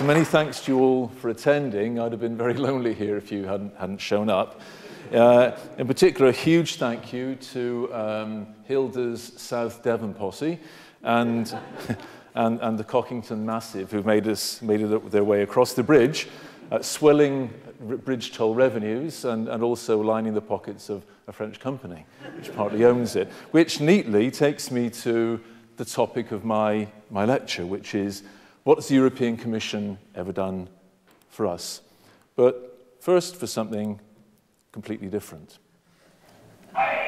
So many thanks to you all for attending. I'd have been very lonely here if you hadn't, hadn't shown up. Uh, in particular, a huge thank you to um, Hilda's South Devon posse and, and, and the Cockington Massive who've made, us, made it their way across the bridge, uh, swelling bridge toll revenues and, and also lining the pockets of a French company, which partly owns it, which neatly takes me to the topic of my, my lecture, which is what has the European Commission ever done for us? But first, for something completely different. So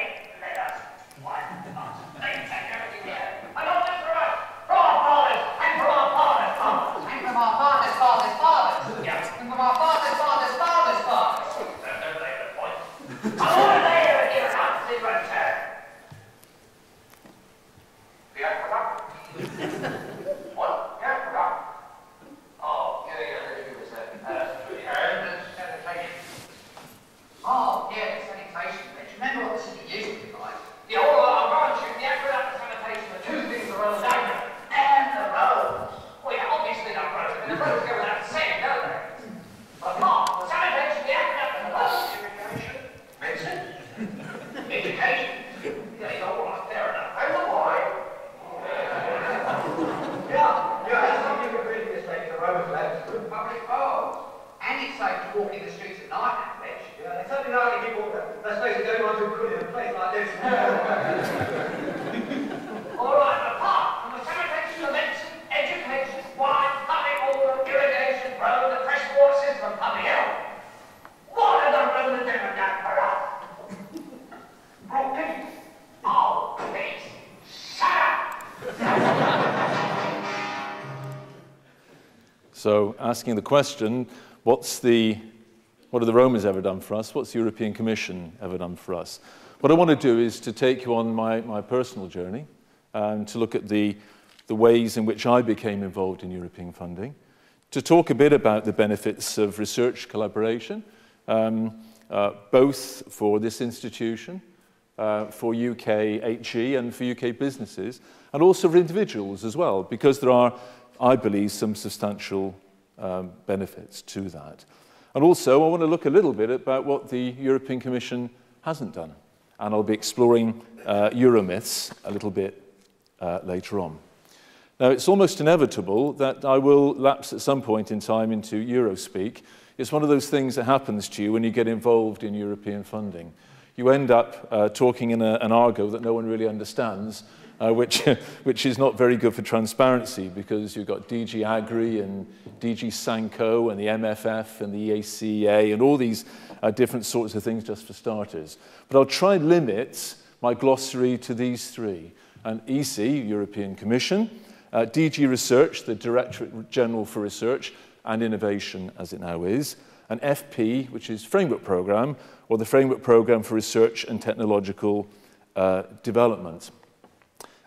asking the question, what's the, what have the Romans ever done for us? What's the European Commission ever done for us? What I want to do is to take you on my, my personal journey and to look at the, the ways in which I became involved in European funding, to talk a bit about the benefits of research collaboration, um, uh, both for this institution, uh, for UK HE and for UK businesses, and also for individuals as well, because there are I believe, some substantial um, benefits to that. And also, I want to look a little bit about what the European Commission hasn't done. And I'll be exploring uh, Euromyths a little bit uh, later on. Now, it's almost inevitable that I will lapse at some point in time into Eurospeak. It's one of those things that happens to you when you get involved in European funding. You end up uh, talking in a, an argo that no one really understands, uh, which, which is not very good for transparency because you've got DG Agri and DG SANCO and the MFF and the EACA and all these uh, different sorts of things just for starters. But I'll try and limit my glossary to these three. And EC, European Commission, uh, DG Research, the Directorate General for Research and Innovation as it now is, and FP, which is Framework Programme, or the Framework Programme for Research and Technological uh, Development.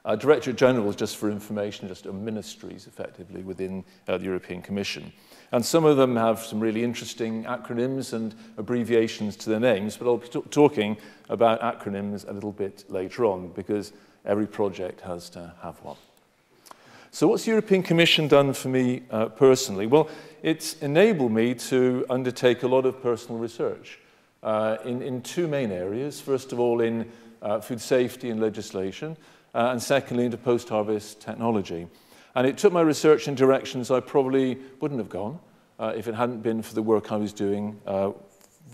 Uh, Directorate General is just for information, just ministries effectively within uh, the European Commission. And some of them have some really interesting acronyms and abbreviations to their names, but I'll be talking about acronyms a little bit later on because every project has to have one. So what's the European Commission done for me uh, personally? Well, it's enabled me to undertake a lot of personal research uh, in, in two main areas. First of all, in uh, food safety and legislation, uh, and secondly into post-harvest technology. And it took my research in directions I probably wouldn't have gone uh, if it hadn't been for the work I was doing, uh,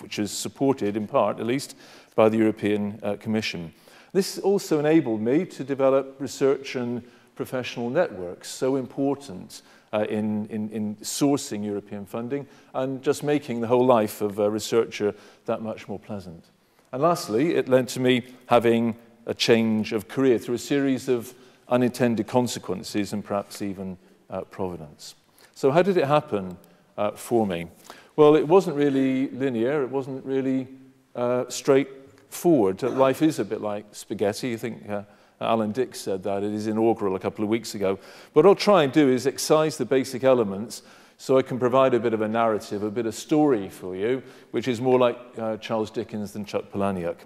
which is supported in part, at least, by the European uh, Commission. This also enabled me to develop research and professional networks, so important uh, in, in, in sourcing European funding and just making the whole life of a researcher that much more pleasant. And lastly, it led to me having a change of career through a series of unintended consequences and perhaps even uh, providence. So how did it happen uh, for me? Well, it wasn't really linear. It wasn't really uh, straightforward. Life is a bit like spaghetti. I think uh, Alan Dix said that it is inaugural a couple of weeks ago. What I'll try and do is excise the basic elements so I can provide a bit of a narrative, a bit of story for you, which is more like uh, Charles Dickens than Chuck Palahniuk.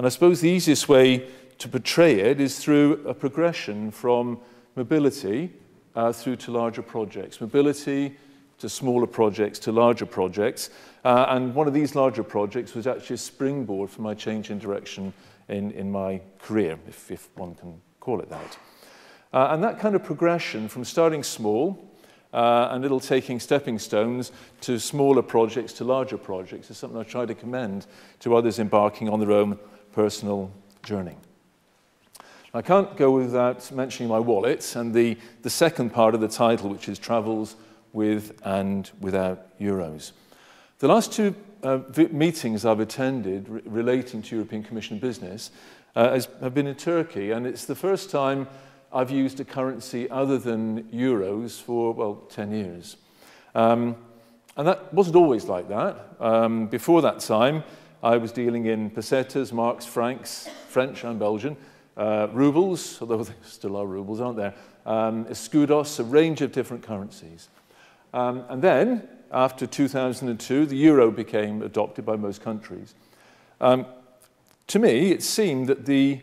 And I suppose the easiest way to portray it is through a progression from mobility uh, through to larger projects. Mobility to smaller projects to larger projects. Uh, and one of these larger projects was actually a springboard for my change in direction in, in my career, if, if one can call it that. Uh, and that kind of progression from starting small uh, and little taking stepping stones to smaller projects to larger projects is something I try to commend to others embarking on their own personal journey. I can't go without mentioning my wallet and the, the second part of the title, which is Travels with and Without Euros. The last two uh, meetings I've attended re relating to European Commission business uh, has, have been in Turkey, and it's the first time I've used a currency other than euros for, well, 10 years. Um, and that wasn't always like that. Um, before that time, I was dealing in pesetas, marks, francs, French and Belgian, uh, rubles, although there still are rubles, aren't there? Um, escudos, a range of different currencies. Um, and then, after 2002, the euro became adopted by most countries. Um, to me, it seemed that the,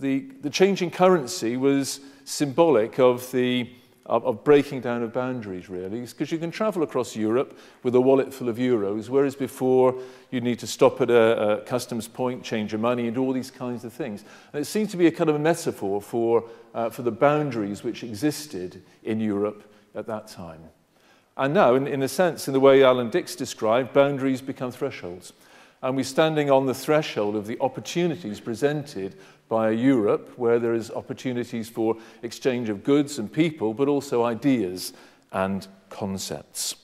the, the changing currency was symbolic of the of, of breaking down of boundaries, really, because you can travel across Europe with a wallet full of euros, whereas before you need to stop at a, a customs point, change your money, and do all these kinds of things. And it seems to be a kind of a metaphor for, uh, for the boundaries which existed in Europe at that time. And now, in, in a sense, in the way Alan Dix described, boundaries become thresholds. And we're standing on the threshold of the opportunities presented by a Europe, where there is opportunities for exchange of goods and people, but also ideas and concepts.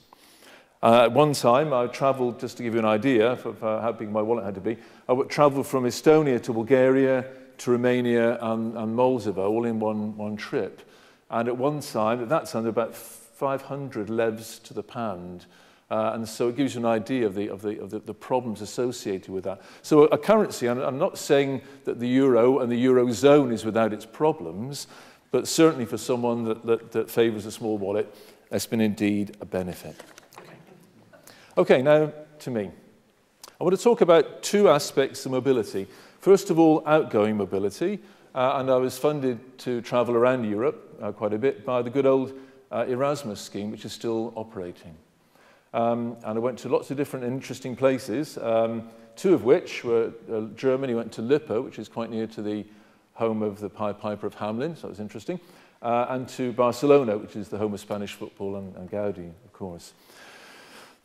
Uh, at one time, I traveled, just to give you an idea of uh, how big my wallet had to be, I would travel from Estonia to Bulgaria to Romania and, and Moldova, all in one, one trip. And at one time, at that time, about 500 levs to the pound. Uh, and so it gives you an idea of the, of the, of the, the problems associated with that. So a, a currency, and I'm not saying that the euro and the eurozone is without its problems, but certainly for someone that, that, that favours a small wallet, it's been indeed a benefit. Okay. okay, now to me. I want to talk about two aspects of mobility. First of all, outgoing mobility, uh, and I was funded to travel around Europe uh, quite a bit by the good old uh, Erasmus scheme, which is still operating. Um, and I went to lots of different interesting places, um, two of which were uh, Germany, went to Lippe, which is quite near to the home of the Pied Piper of Hamelin, so that was interesting, uh, and to Barcelona, which is the home of Spanish football and, and Gaudi, of course.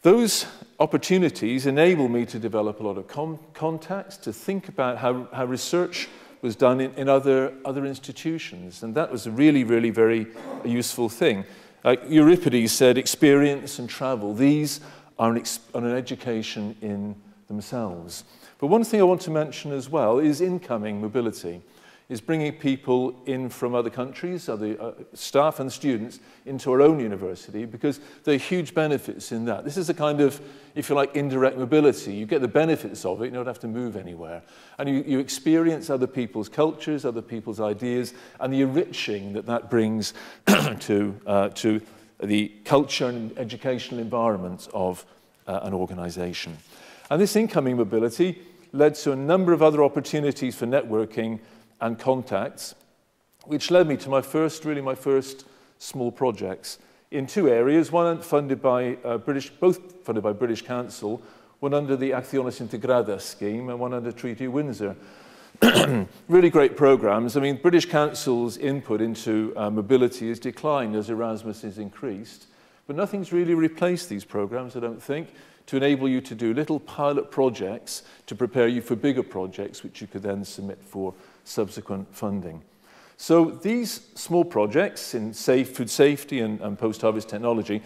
Those opportunities enable me to develop a lot of contacts, to think about how, how research was done in, in other, other institutions. And that was a really, really very useful thing. Uh, Euripides said, experience and travel, these are an, are an education in themselves. But one thing I want to mention as well is incoming mobility is bringing people in from other countries, other uh, staff and students, into our own university because there are huge benefits in that. This is a kind of, if you like, indirect mobility. You get the benefits of it, you don't have to move anywhere. And you, you experience other people's cultures, other people's ideas, and the enriching that that brings to, uh, to the culture and educational environment of uh, an organisation. And this incoming mobility led to a number of other opportunities for networking and contacts, which led me to my first, really my first small projects in two areas, one funded by uh, British, both funded by British Council, one under the Acciones Integradas scheme and one under Treaty Windsor. really great programs. I mean, British Council's input into uh, mobility has declined as Erasmus has increased, but nothing's really replaced these programs, I don't think, to enable you to do little pilot projects to prepare you for bigger projects, which you could then submit for subsequent funding. So these small projects in safe, food safety and, and post-harvest technology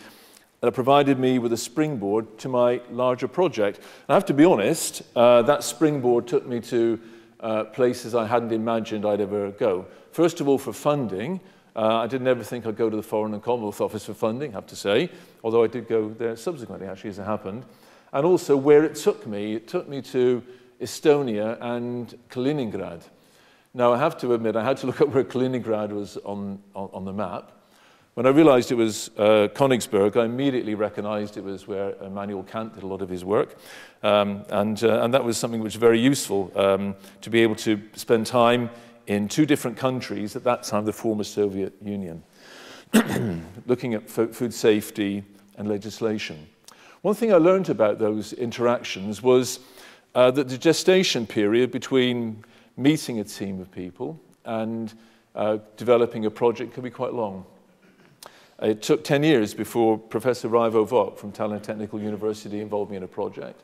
uh, provided me with a springboard to my larger project. And I have to be honest, uh, that springboard took me to uh, places I hadn't imagined I'd ever go. First of all, for funding. Uh, I didn't ever think I'd go to the Foreign and Commonwealth Office for funding, I have to say, although I did go there subsequently, actually, as it happened. And also where it took me. It took me to Estonia and Kaliningrad. Now, I have to admit, I had to look up where Kaliningrad was on, on, on the map. When I realized it was uh, Königsberg, I immediately recognized it was where Immanuel Kant did a lot of his work. Um, and, uh, and that was something which was very useful um, to be able to spend time in two different countries, at that time the former Soviet Union, looking at food safety, and legislation. One thing I learned about those interactions was uh, that the gestation period between meeting a team of people and uh, developing a project can be quite long. It took 10 years before Professor Raivo Vokk from Tallinn Technical University involved me in a project.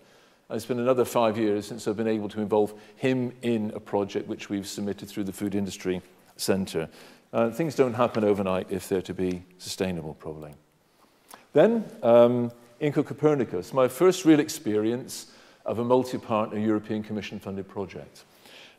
It's been another five years since I've been able to involve him in a project which we've submitted through the Food Industry Centre. Uh, things don't happen overnight if they're to be sustainable, probably. Then, um, Inco Copernicus, my first real experience of a multi-partner European Commission-funded project.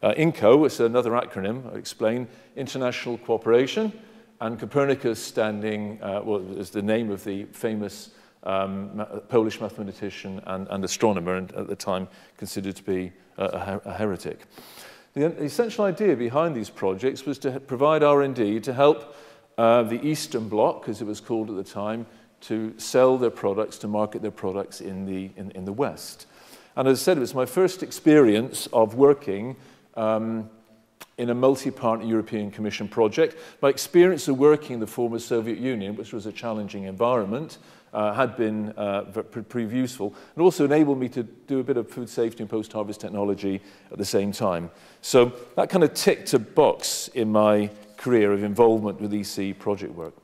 Uh, INCO is another acronym, I explain, International Cooperation, and Copernicus standing, uh, well, is the name of the famous um, Polish mathematician and, and astronomer, and at the time considered to be a, a heretic. The, essential idea behind these projects was to provide R&D to help uh, the Eastern Bloc, as it was called at the time, to sell their products, to market their products in the, in, in the West. And as I said, it was my first experience of working um, in a multi-partner European Commission project. My experience of working in the former Soviet Union, which was a challenging environment, uh, had been uh, pretty useful and also enabled me to do a bit of food safety and post-harvest technology at the same time. So that kind of ticked a box in my career of involvement with EC project work.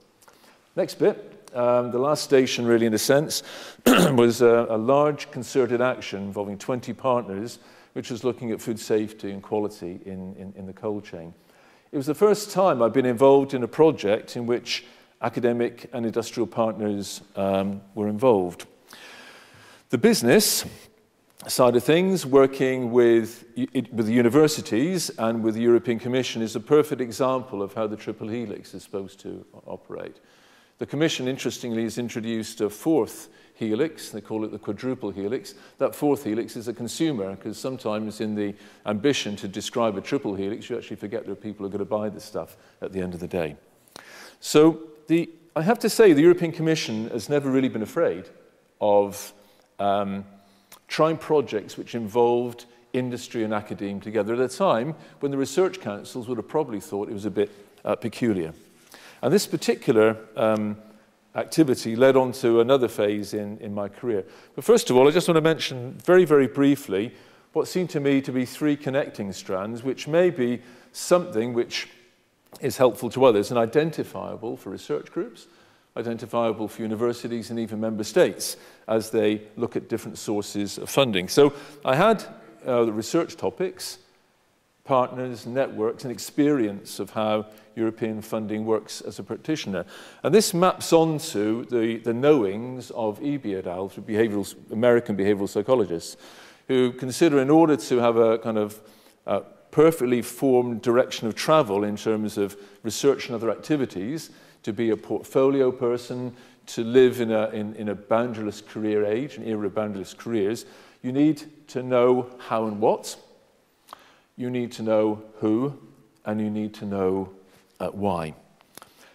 Next bit, um, the last station really in a sense was a, a large concerted action involving 20 partners which was looking at food safety and quality in, in, in the cold chain. It was the first time I'd been involved in a project in which academic and industrial partners um, were involved. The business side of things, working with, with the universities and with the European Commission, is a perfect example of how the triple helix is supposed to operate. The Commission, interestingly, has introduced a fourth helix, they call it the quadruple helix. That fourth helix is a consumer, because sometimes in the ambition to describe a triple helix, you actually forget there are people who are going to buy this stuff at the end of the day. So the, I have to say the European Commission has never really been afraid of um, trying projects which involved industry and academia together at a time when the research councils would have probably thought it was a bit uh, peculiar. And this particular um, activity led on to another phase in, in my career. But first of all, I just want to mention very, very briefly what seemed to me to be three connecting strands, which may be something which is helpful to others and identifiable for research groups, identifiable for universities and even member states as they look at different sources of funding. So I had uh, the research topics, partners, networks, and experience of how European funding works as a practitioner. And this maps onto the, the knowings of EB et al., behavioral, American behavioral psychologists, who consider in order to have a kind of uh, perfectly formed direction of travel in terms of research and other activities, to be a portfolio person, to live in a, in, in a boundaryless career age, an era of boundaryless careers, you need to know how and what, you need to know who, and you need to know uh, why.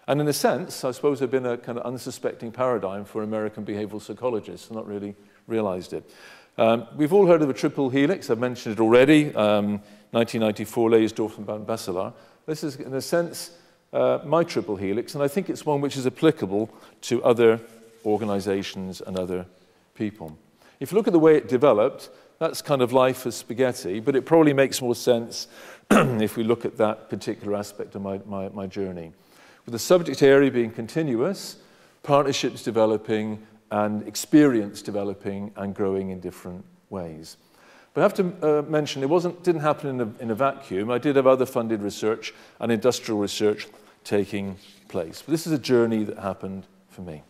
And in a sense, I suppose they've been a kind of unsuspecting paradigm for American behavioral psychologists, not really realized it. Um, we've all heard of a triple helix. I've mentioned it already. Um, 1994, Leydesdorff and Van. This is, in a sense, uh, my triple helix, and I think it's one which is applicable to other organizations and other people. If you look at the way it developed, that's kind of life as spaghetti, but it probably makes more sense if we look at that particular aspect of my, my, my journey. With the subject area being continuous, partnerships developing, and experience developing and growing in different ways. But I have to uh, mention, it wasn't, didn't happen in a, in a vacuum. I did have other funded research and industrial research taking place. But this is a journey that happened for me.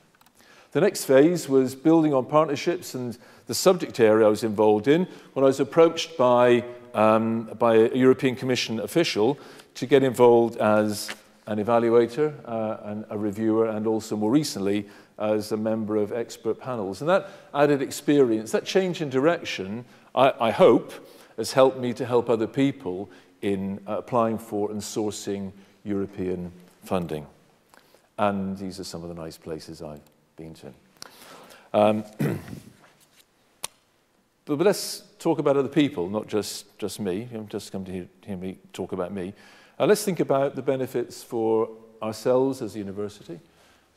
The next phase was building on partnerships and the subject area I was involved in when I was approached by, um, by a European Commission official to get involved as an evaluator uh, and a reviewer and also more recently as a member of expert panels. And that added experience, that change in direction, I, I hope, has helped me to help other people in uh, applying for and sourcing European funding. And these are some of the nice places I've been to. Um, but, but let's talk about other people, not just, just me. You just come to hear, hear me talk about me. Uh, let's think about the benefits for ourselves as a university,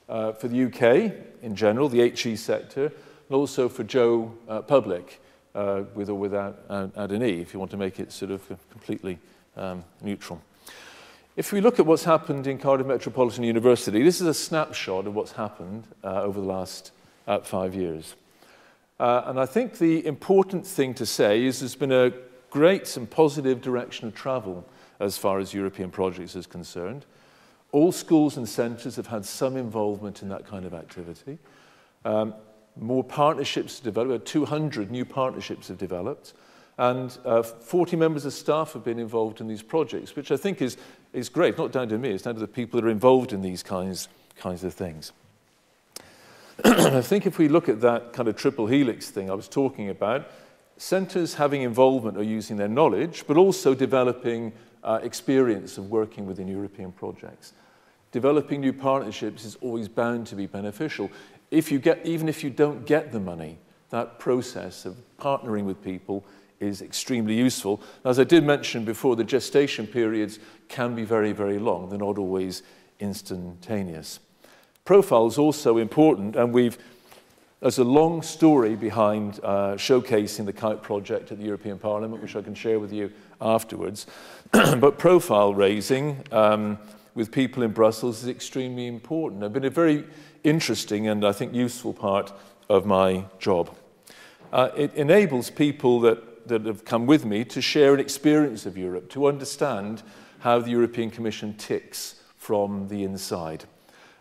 uh, for the UK in general, the HE sector, and also for Joe uh, Public, uh, with or without uh, an E, if you want to make it sort of completely um, neutral. If we look at what's happened in Cardiff Metropolitan University, this is a snapshot of what's happened uh, over the last uh, five years. Uh, and I think the important thing to say is there's been a great and positive direction of travel as far as European projects is concerned. All schools and centres have had some involvement in that kind of activity. Um, more partnerships have developed, 200 new partnerships have developed, and uh, 40 members of staff have been involved in these projects, which I think is, is great, not down to me, it's down to the people that are involved in these kinds, kinds of things. I think if we look at that kind of triple helix thing I was talking about, centres having involvement are using their knowledge, but also developing uh, experience of working within European projects. Developing new partnerships is always bound to be beneficial. If you get, even if you don't get the money, that process of partnering with people is extremely useful. As I did mention before, the gestation periods can be very, very long. They're not always instantaneous. Profile is also important, and we've there's a long story behind uh, showcasing the Kite project at the European Parliament, which I can share with you afterwards. but profile raising um, with people in Brussels is extremely important. It's been a very interesting and I think useful part of my job. Uh, it enables people that, that have come with me to share an experience of Europe, to understand how the European Commission ticks from the inside.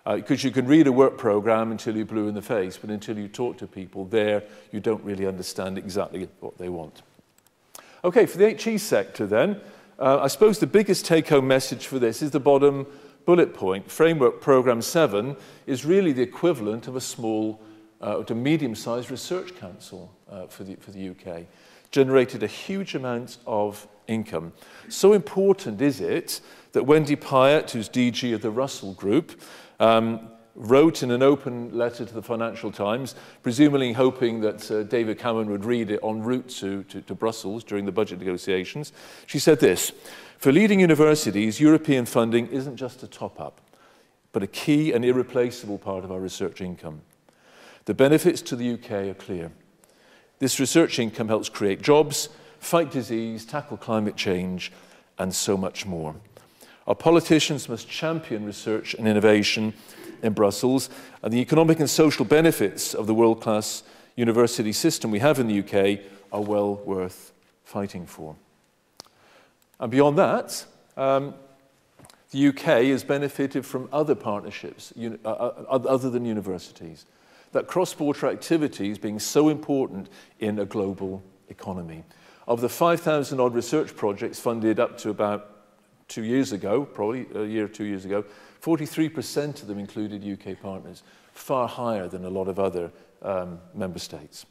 Because uh, you can read a work program until you're blue in the face, but until you talk to people there, you don't really understand exactly what they want. Okay, for the HE sector then, uh, I suppose the biggest take-home message for this is the bottom bullet point. Framework Programme 7 is really the equivalent of a small uh, to medium-sized research council uh, for, the, for the UK. Generated a huge amount of income. So important is it that Wendy Piatt, who's DG of the Russell Group, um, wrote in an open letter to the Financial Times, presumably hoping that uh, David Cameron would read it en route to, to, to Brussels during the budget negotiations. She said this, for leading universities, European funding isn't just a top-up, but a key and irreplaceable part of our research income. The benefits to the UK are clear. This research income helps create jobs, fight disease, tackle climate change, and so much more. Our politicians must champion research and innovation in Brussels, and the economic and social benefits of the world-class university system we have in the UK are well worth fighting for. And beyond that, um, the UK has benefited from other partnerships uh, uh, other than universities. That cross-border activities being so important in a global economy. Of the 5,000 odd research projects funded up to about two years ago, probably a year or two years ago, 43% of them included UK partners, far higher than a lot of other um, member states.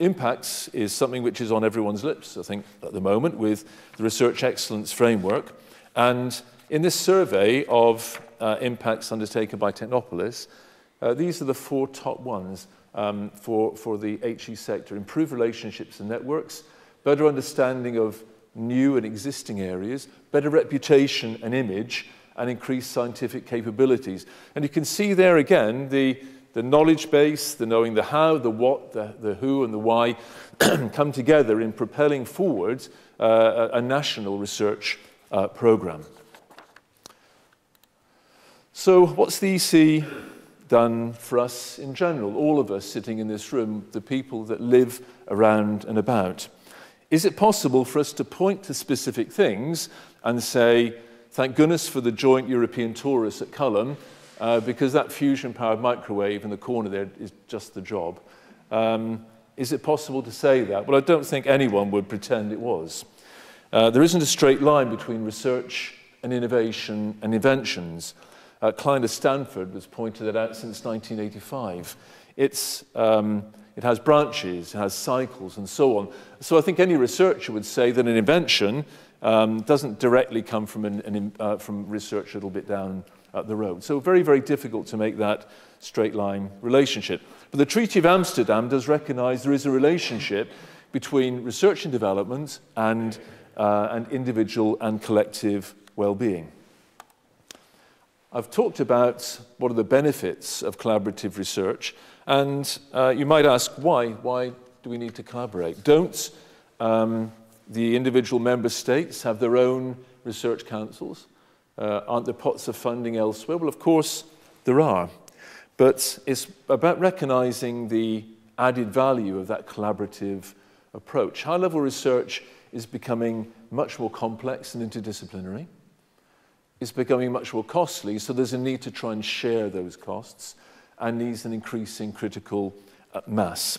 Impacts is something which is on everyone's lips, I think, at the moment with the Research Excellence Framework. And in this survey of uh, impacts undertaken by Technopolis, uh, these are the four top ones um, for, for the HE sector. Improve relationships and networks, better understanding of new and existing areas, better reputation and image, and increased scientific capabilities. And you can see there again the, the knowledge base, the knowing the how, the what, the, the who, and the why come together in propelling forward uh, a, national research uh, program. So, what's the EC done for us in general, all of us sitting in this room, the people that live around and about? Is it possible for us to point to specific things and say, thank goodness for the joint European Torus at Culham, uh, because that fusion-powered microwave in the corner there is just the job. Um, is it possible to say that? Well, I don't think anyone would pretend it was. Uh, there isn't a straight line between research and innovation and inventions. Uh, Kline of Stanford has pointed that out since 1985. It's... Um, it has branches, it has cycles, and so on. So I think any researcher would say that an invention um, doesn't directly come from, an, an, uh, from research a little bit down the road. So very, very difficult to make that straight line relationship. But the Treaty of Amsterdam does recognize there is a relationship between research and development and, uh, and individual and collective well-being. I've talked about what are the benefits of collaborative research, and uh, you might ask why? Why do we need to collaborate? Don't um, the individual member states have their own research councils? Uh, aren't there pots of funding elsewhere? Well, of course, there are. But it's about recognizing the added value of that collaborative approach. High level research is becoming much more complex and interdisciplinary. is becoming much more costly, so there's a need to try and share those costs and needs an increasing critical uh, mass.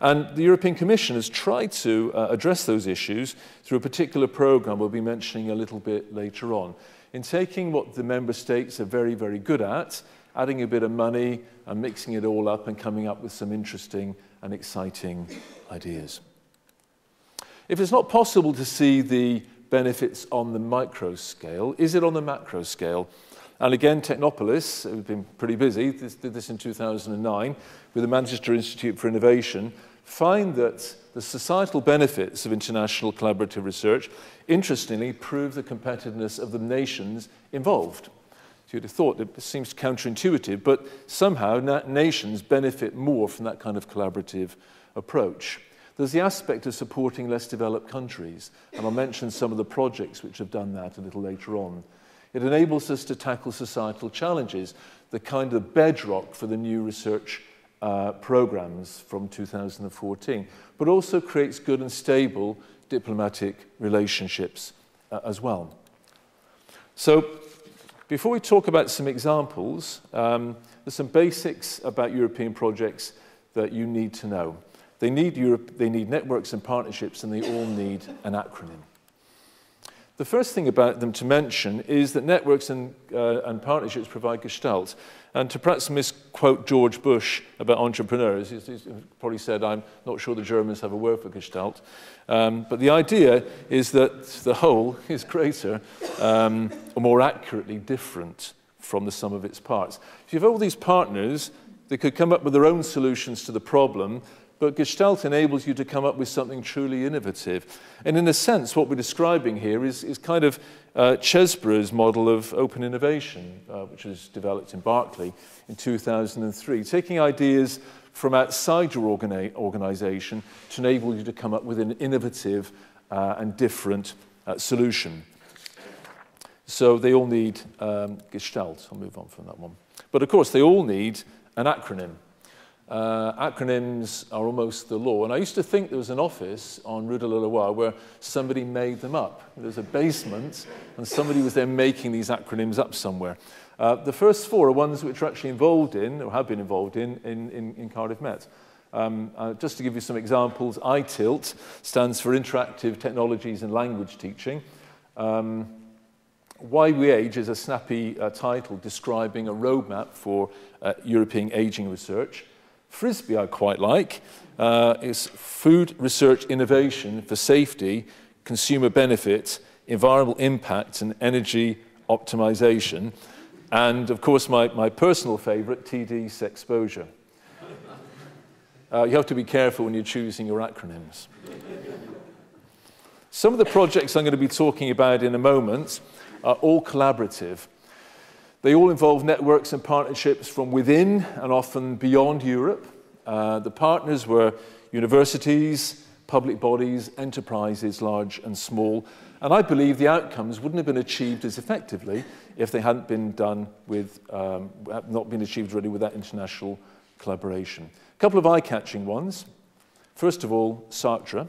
And the European Commission has tried to uh, address those issues through a particular program we'll be mentioning a little bit later on. In taking what the member states are very, very good at, adding a bit of money and mixing it all up and coming up with some interesting and exciting ideas. If it's not possible to see the benefits on the micro scale? Is it on the macro scale? And again, Technopolis, who've been pretty busy, this, did this in 2009 with the Manchester Institute for Innovation, find that the societal benefits of international collaborative research, interestingly, prove the competitiveness of the nations involved. So you'd have thought it seems counterintuitive, but somehow na nations benefit more from that kind of collaborative approach. There's the aspect of supporting less developed countries, and I'll mention some of the projects which have done that a little later on. It enables us to tackle societal challenges, the kind of bedrock for the new research uh, programs from 2014, but also creates good and stable diplomatic relationships uh, as well. So, before we talk about some examples, um, there's some basics about European projects that you need to know. They need, Europe, they need networks and partnerships, and they all need an acronym. The first thing about them to mention is that networks and, uh, and partnerships provide gestalt. And to perhaps misquote George Bush about entrepreneurs, he's, he's probably said, I'm not sure the Germans have a word for gestalt. Um, but the idea is that the whole is greater, um, or more accurately, different from the sum of its parts. If you have all these partners, they could come up with their own solutions to the problem, but Gestalt enables you to come up with something truly innovative. And in a sense, what we're describing here is, is kind of uh, model of open innovation, uh, which was developed in Berkeley in 2003, taking ideas from outside your organi organization to enable you to come up with an innovative uh, and different uh, solution. So they all need um, Gestalt. I'll move on from that one. But of course, they all need an acronym. Uh, acronyms are almost the law. And I used to think there was an office on Rue de la Loi where somebody made them up. There's a basement, and somebody was there making these acronyms up somewhere. Uh, the first four are ones which are actually involved in, or have been involved in, in, in, in Cardiff Met. Um, uh, just to give you some examples, ITILT stands for Interactive Technologies and Language Teaching. Um, Why We Age is a snappy uh, title describing a roadmap for uh, European aging research. Frisbee I quite like. Uh, is food research innovation for safety, consumer benefit, environmental impact and energy optimization. And of course, my, my personal favorite, TD Sexposure. Uh, you have to be careful when you're choosing your acronyms. Some of the projects I'm going to be talking about in a moment are all collaborative. They all involve networks and partnerships from within and often beyond Europe. Uh, the partners were universities, public bodies, enterprises, large and small. And I believe the outcomes wouldn't have been achieved as effectively if they hadn't been done with, um, not been achieved really with that international collaboration. A couple of eye-catching ones. First of all, Sartre.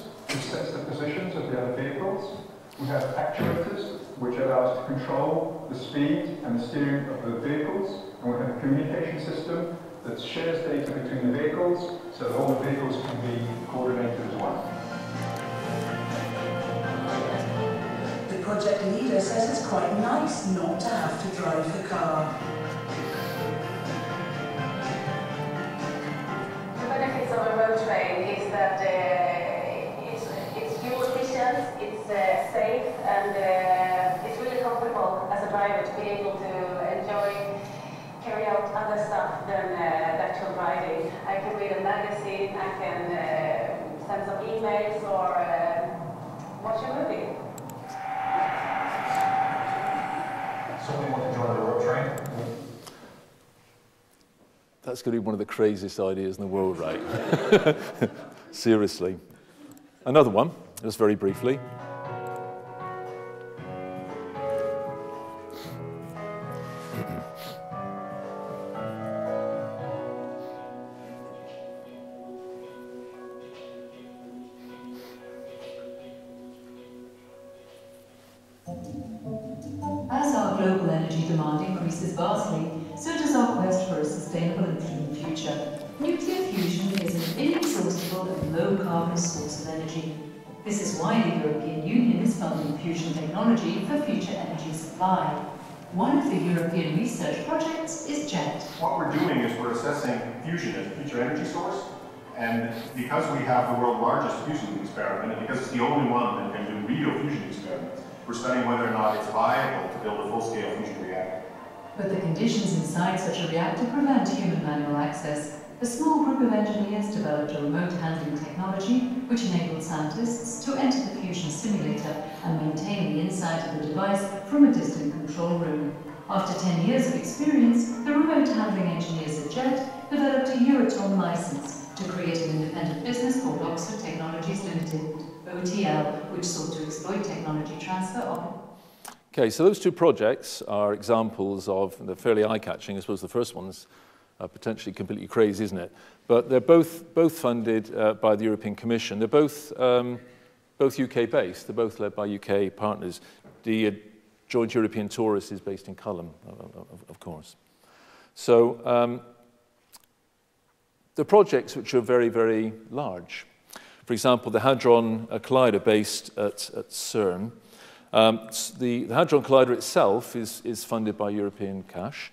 which sense the positions of the other vehicles. We have actuators which allow us to control the speed and the steering of the vehicles. And we have a communication system that shares data between the vehicles so that all the vehicles can be coordinated as one. The project leader says it's quite nice not to have to drive the car. The benefits of a road train is that uh, it's, it's fuel efficient, it's uh, safe, and uh, it's really comfortable as a driver to be able to enjoy, carry out other stuff than uh, the actual driving. I can read a magazine, I can uh, send some emails, or uh, watch a movie. Somebody want to join the road train? That's going to be one of the craziest ideas in the world, right? Seriously. Another one, just very briefly. Fusion as a future energy source, and because we have the world's largest fusion experiment, and because it's the only one that can do real fusion experiments, we're studying whether or not it's viable to build a full-scale fusion reactor. But the conditions inside such a reactor prevent human manual access. A small group of engineers developed a remote handling technology which enabled scientists to enter the fusion simulator and maintain the inside of the device from a distant control room. After 10 years of experience, the remote handling engineers at JET developed a Euratom license to create an independent business called Oxford Technologies Limited, OTL, which sought to exploit technology transfer Okay, so those two projects are examples of, they're fairly eye-catching. I suppose the first one's uh, potentially completely crazy, isn't it? But they're both, both funded uh, by the European Commission. They're both, um, both UK-based. They're both led by UK partners. The uh, Joint European Torus is based in Culham, of, of course. So um, the projects which are very, very large. For example, the Hadron Collider based at, at CERN, um, the, the Hadron Collider itself is, is funded by European cash,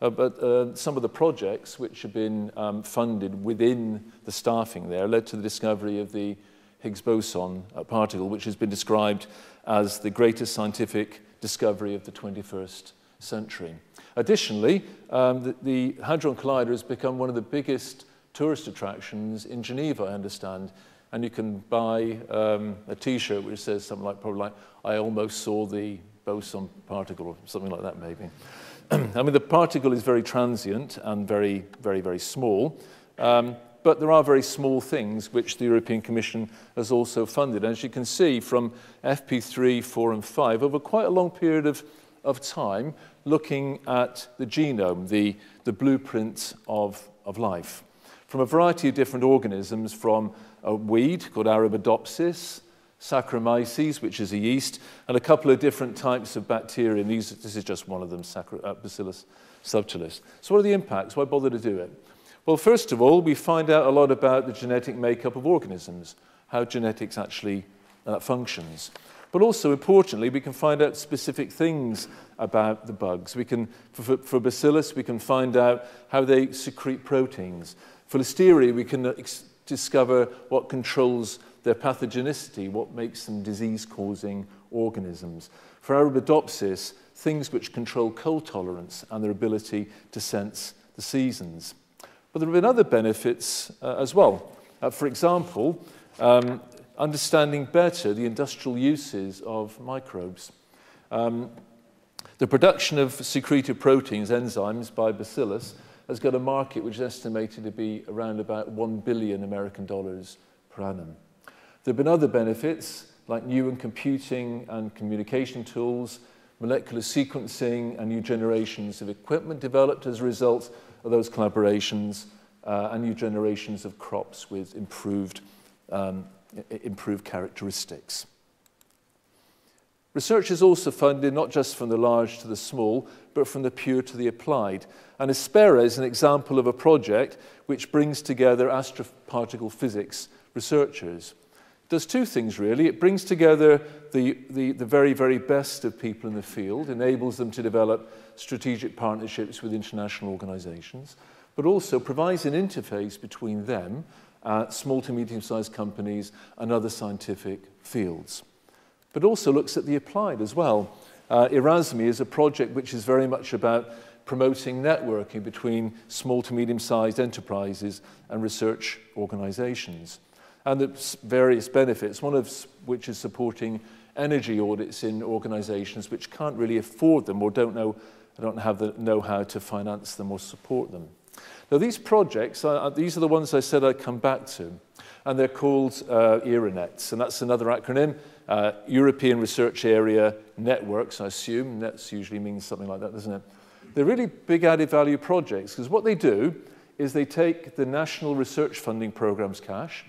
uh, but uh, some of the projects which have been um, funded within the staffing there led to the discovery of the Higgs boson uh, particle, which has been described as the greatest scientific discovery of the 21st century. Additionally, um, the, the Hadron Collider has become one of the biggest tourist attractions in Geneva, I understand, and you can buy um, a T-shirt which says something like, probably like, I almost saw the boson particle, or something like that maybe. I mean, the particle is very transient and very, very, very small, um, but there are very small things which the European Commission has also funded. As you can see from FP3, 4 and 5, over quite a long period of, of time, looking at the genome, the, the blueprint of, of life, from a variety of different organisms, from a weed called Arabidopsis, Saccharomyces, which is a yeast, and a couple of different types of bacteria. And these, this is just one of them, uh, Bacillus subtilis. So what are the impacts? Why bother to do it? Well, first of all, we find out a lot about the genetic makeup of organisms, how genetics actually uh, functions. But also, importantly, we can find out specific things about the bugs. We can, for, for bacillus, we can find out how they secrete proteins. For listeria, we can discover what controls their pathogenicity, what makes them disease-causing organisms. For Arabidopsis, things which control cold tolerance and their ability to sense the seasons. But there have been other benefits uh, as well. Uh, for example, um, understanding better the industrial uses of microbes. Um, the production of secreted proteins, enzymes, by bacillus has got a market which is estimated to be around about 1 billion American dollars per annum. There have been other benefits like new and computing and communication tools, molecular sequencing and new generations of equipment developed as a result those collaborations uh, and new generations of crops with improved, um, improved characteristics. Research is also funded not just from the large to the small, but from the pure to the applied. And Aspera is an example of a project which brings together astroparticle physics researchers. Does two things really. It brings together the, the, the very, very best of people in the field, enables them to develop strategic partnerships with international organizations, but also provides an interface between them, uh, small to medium-sized companies, and other scientific fields but also looks at the applied as well. Uh, Erasmi is a project which is very much about promoting networking between small to medium-sized enterprises and research organizations. and the various benefits, one of which is supporting energy audits in organisations which can't really afford them or don't know don't have the know-how to finance them or support them. Now these projects, are, these are the ones I said I'd come back to, and they're called uh, ERANETs, and that's another acronym, uh, European Research Area Networks, I assume. Nets usually means something like that, doesn't it? They're really big added value projects, because what they do is they take the national research funding program's cash,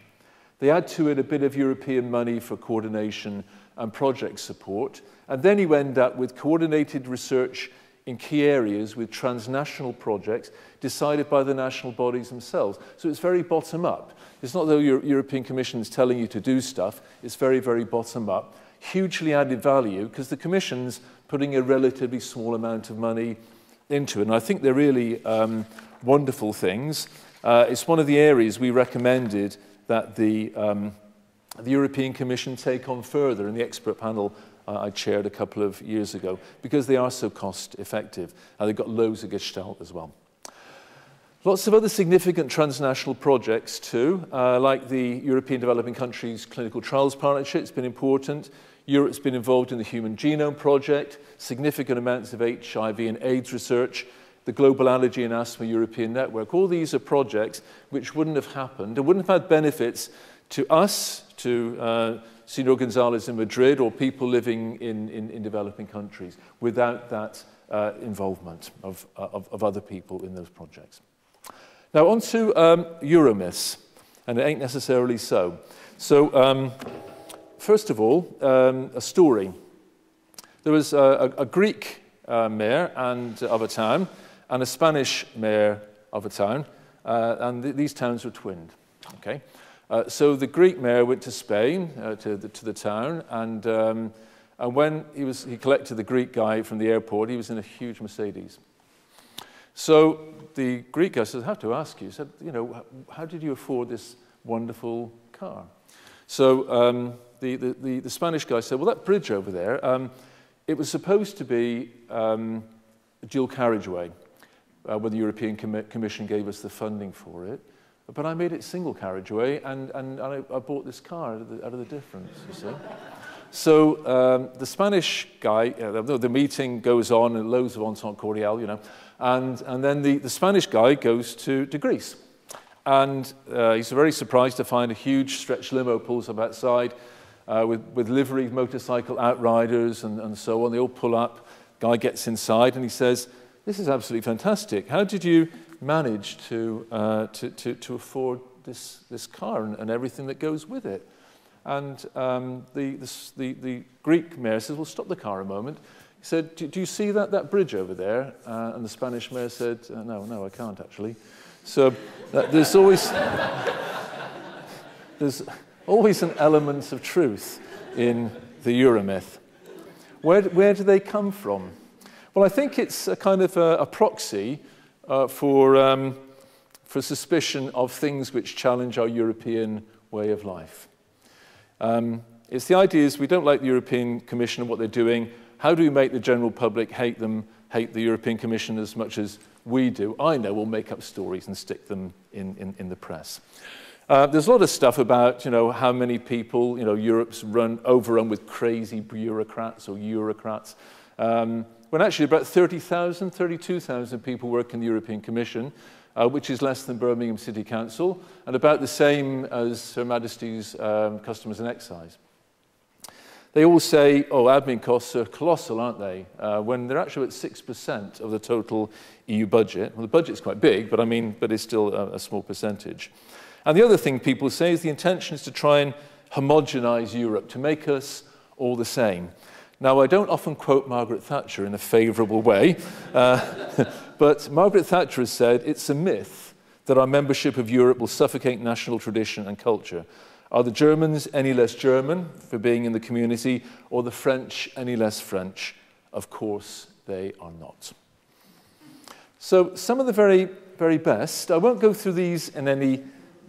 they add to it a bit of European money for coordination and project support, and then you end up with coordinated research in key areas with transnational projects decided by the national bodies themselves. So it's very bottom up. It's not the European Commission is telling you to do stuff, it's very, very bottom up. Hugely added value because the Commission's putting a relatively small amount of money into it. And I think they're really um, wonderful things. Uh, it's one of the areas we recommended that the, um, the European Commission take on further in the expert panel uh, I chaired a couple of years ago because they are so cost effective. And they've got loads of gestalt as well. Lots of other significant transnational projects too, uh, like the European Developing Countries Clinical Trials Partnership. It's been important. Europe's been involved in the Human Genome Project, significant amounts of HIV and AIDS research, the Global Allergy and Asthma European Network. All these are projects which wouldn't have happened and wouldn't have had benefits to us, to uh, Senor Gonzalez in Madrid, or people living in, in, in developing countries without that uh, involvement of, of, of other people in those projects. Now, on to um, and it ain't necessarily so. So, um, first of all, um, a story. There was a, a, a Greek uh, mayor and, uh, of a town and a Spanish mayor of a town, uh, and th these towns were twinned. Okay? Uh, so the Greek mayor went to Spain, uh, to, the, to the town, and, um, and when he, was, he collected the Greek guy from the airport, he was in a huge Mercedes. So the Greek guy said, I have to ask you, said, you know, how did you afford this wonderful car? So um, the, the, the, the Spanish guy said, well, that bridge over there, um, it was supposed to be um, a dual carriageway, uh, when the European Com Commission gave us the funding for it. But I made it single carriageway, and, and, I, I bought this car out of the, out of the difference, you see. So um, the Spanish guy, uh, the, the meeting goes on, and loads of entente cordiale, you know, and, and then the, the Spanish guy goes to, to Greece. And uh, he's very surprised to find a huge stretch limo pulls up outside uh, with, with liveried motorcycle outriders and, and so on. They all pull up. Guy gets inside and he says, this is absolutely fantastic. How did you manage to, uh, to, to, to afford this, this car and, and everything that goes with it. And um, the, the, the Greek mayor says, well, stop the car a moment. He said, do, do you see that, that bridge over there? Uh, and the Spanish mayor said, uh, no, no, I can't actually. So uh, there's always, there's always an element of truth in the Euromyth. Where, where do they come from? Well, I think it's a kind of a, a proxy uh, for, um, for suspicion of things which challenge our European way of life. Um, it's the idea is we don't like the European Commission and what they're doing. How do we make the general public hate them, hate the European Commission as much as we do? I know we'll make up stories and stick them in, in, in the press. Uh, there's a lot of stuff about, you know, how many people, you know, Europe's run, overrun with crazy bureaucrats or Eurocrats. Um, when actually about 30,000, 32,000 people work in the European Commission, uh, which is less than Birmingham City Council, and about the same as Her Majesty's um, Customs and Excise. They all say, oh, admin costs are colossal, aren't they? Uh, when they're actually at 6% of the total EU budget. Well, the budget's quite big, but I mean, but it's still a, a small percentage. And the other thing people say is the intention is to try and homogenize Europe, to make us all the same. Now, I don't often quote Margaret Thatcher in a favourable way, uh, but Margaret Thatcher has said it's a myth that our membership of Europe will suffocate national tradition and culture. Are the Germans any less German for being in the community, or the French any less French? Of course, they are not. So, some of the very, very best, I won't go through these in any,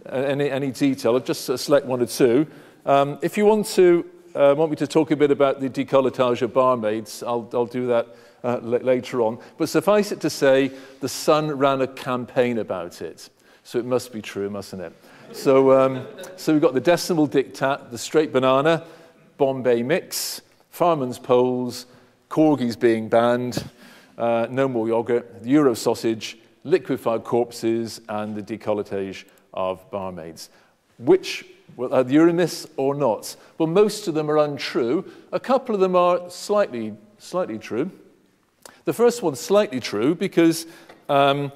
uh, any, any detail, I'll just uh, select one or two. Um, if you want to uh, want me to talk a bit about the decolletage of barmaids, I'll, I'll do that uh, later on. But suffice it to say, the Sun ran a campaign about it. So it must be true, mustn't it? So, um, so we've got the decimal diktat, the straight banana, Bombay mix, Farman's poles, corgis being banned, uh, no more yogurt, the Euro sausage, liquefied corpses, and the decolletage of barmaids. Which well, the myths or not? Well, most of them are untrue. A couple of them are slightly, slightly true. The first one's slightly true because um,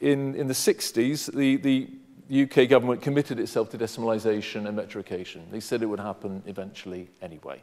in, in the 60s, the, the UK government committed itself to decimalisation and metrication. They said it would happen eventually anyway.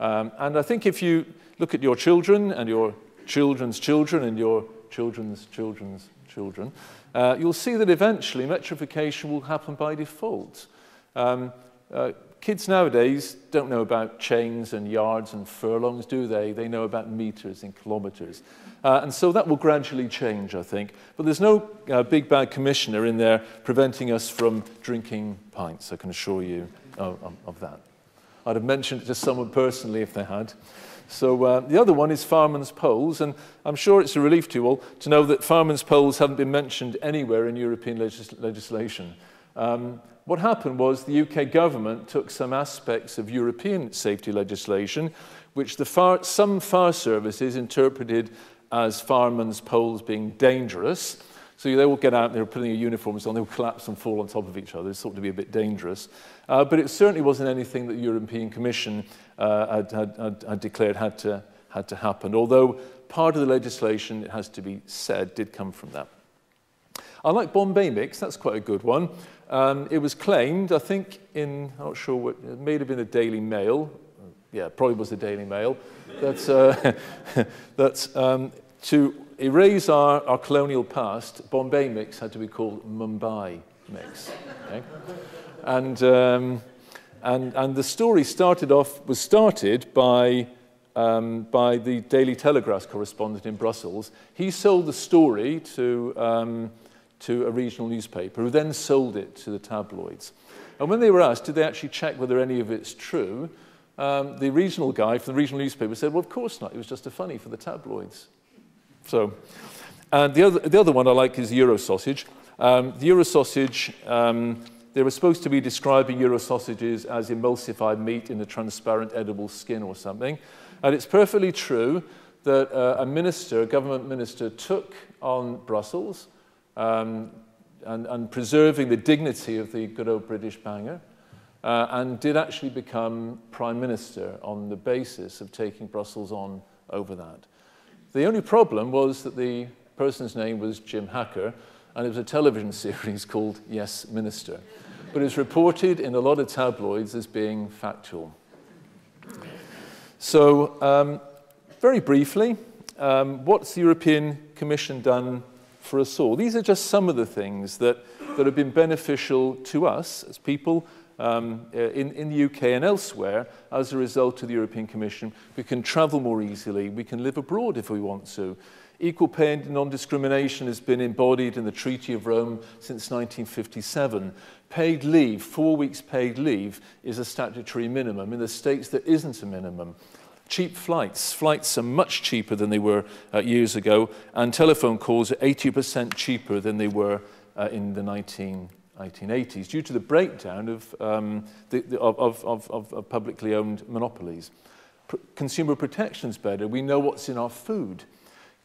Um, and I think if you look at your children and your children's children and your children's children's children, uh, you'll see that eventually metrification will happen by default. Um, uh, kids nowadays don't know about chains and yards and furlongs, do they? They know about meters and kilometers. Uh, and so that will gradually change, I think. But there's no uh, big bad commissioner in there preventing us from drinking pints, I can assure you of, of, that. I'd have mentioned it to someone personally if they had. So uh, the other one is Farman's Poles, and I'm sure it's a relief to you all to know that Farman's Poles haven't been mentioned anywhere in European legis legislation. Um, what happened was the UK government took some aspects of European safety legislation, which the some fire services interpreted as firemen's poles being dangerous. So they will get out, they were putting their uniforms on, they will collapse and fall on top of each other. It's thought to be a bit dangerous. Uh, but it certainly wasn't anything that the European Commission uh, had, had, had, had declared had to, had to happen. Although part of the legislation, it has to be said, did come from that. I like Bombay Mix, that's quite a good one. Um, it was claimed, I think, in, I'm not sure what, it may have been the Daily Mail. Yeah, probably was the Daily Mail. that, uh, that's um, to erase our, our colonial past, Bombay Mix had to be called Mumbai Mix. Okay? And, um, and, and the story started off, was started by, um, by the Daily Telegraph correspondent in Brussels. He sold the story to, um, to a regional newspaper, who then sold it to the tabloids. And when they were asked, did they actually check whether any of it's true, um, the regional guy from the regional newspaper said, well, of course not. It was just a funny for the tabloids. So, and the other, the other one I like is Euro sausage. Um, the Euro sausage, um, they were supposed to be describing Euro sausages as emulsified meat in a transparent edible skin or something. And it's perfectly true that uh, a minister, a government minister, took on Brussels um, and, and preserving the dignity of the good old British banger, uh, and did actually become prime minister on the basis of taking Brussels on over that. The only problem was that the person's name was Jim Hacker, and it was a television series called Yes Minister. But it's reported in a lot of tabloids as being factual. So, um, very briefly, um, what's the European Commission done for us all. These are just some of the things that, that have been beneficial to us as people um, uh, in, in the UK and elsewhere as a result of the European Commission. We can travel more easily. We can live abroad if we want to. Equal pay and non-discrimination has been embodied in the Treaty of Rome since 1957. Paid leave, four weeks paid leave, is a statutory minimum. In the States, there isn't a minimum. Cheap flights. Flights are much cheaper than they were uh, years ago, and telephone calls are 80% cheaper than they were uh, in the 19, 1980s due to the breakdown of, um, the, the, of, of, of, of publicly owned monopolies. Pr consumer protection's better. We know what's in our food.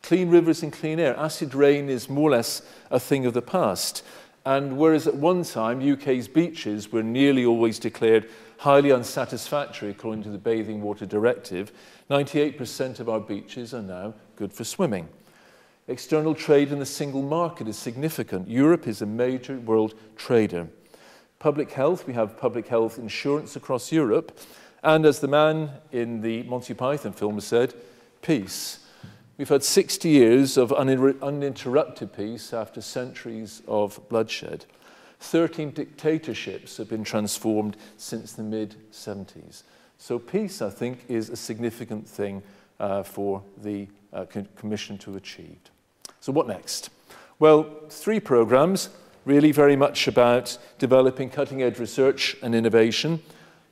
Clean rivers and clean air. Acid rain is more or less a thing of the past. And whereas at one time UK's beaches were nearly always declared highly unsatisfactory according to the Bathing Water Directive, 98% of our beaches are now good for swimming. External trade in the single market is significant. Europe is a major world trader. Public health, we have public health insurance across Europe, And as the man in the Monty Python film said, peace. We've had 60 years of uninterrupted peace after centuries of bloodshed. 13 dictatorships have been transformed since the mid 70s. So, peace, I think, is a significant thing uh, for the uh, Commission to achieve. So, what next? Well, three programs, really very much about developing cutting edge research and innovation,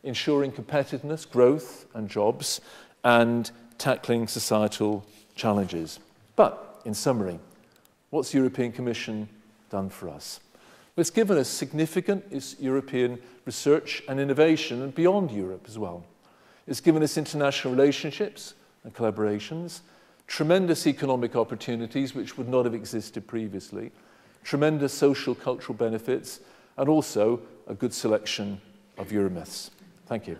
ensuring competitiveness, growth, and jobs, and tackling societal challenges. But, in summary, what's the European Commission done for us? It's given us significant European research and innovation and beyond Europe as well. It's given us international relationships and collaborations, tremendous economic opportunities which would not have existed previously, tremendous social cultural benefits, and also a good selection of Euromyths. Thank you.